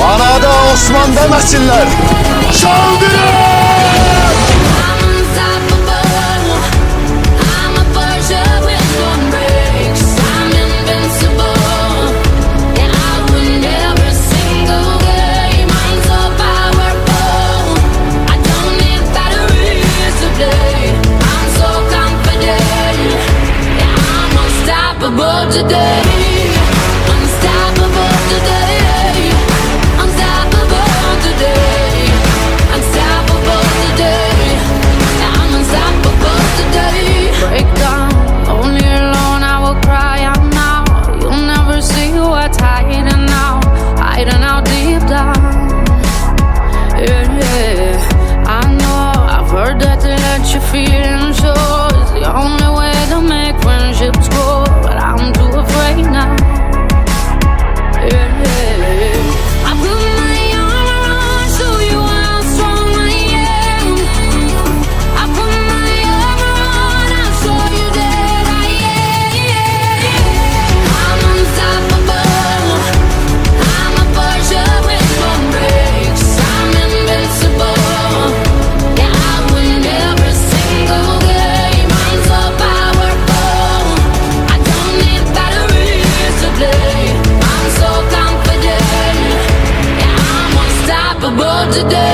bana da Osman demesinler. Saldırın! I'm What you feeling today.